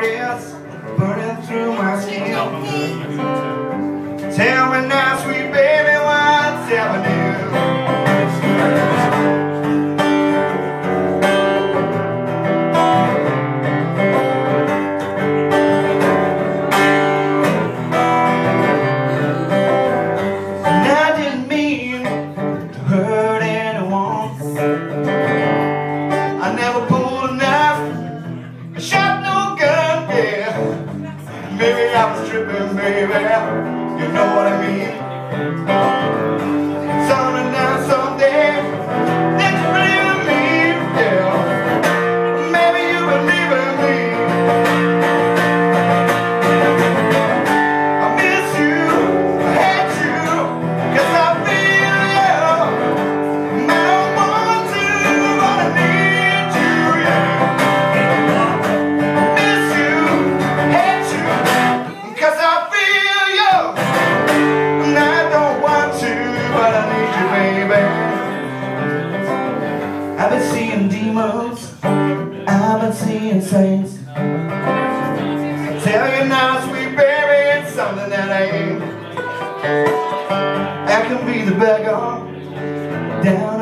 burning through my skin. Tell me now, sweet baby, what's happening? I never pulled Maybe I was tripping, baby. You know what I mean? Need you, baby. I've been seeing demons, I've been seeing saints. Tell you now, sweet baby, it's something that I ain't. I can be the beggar down.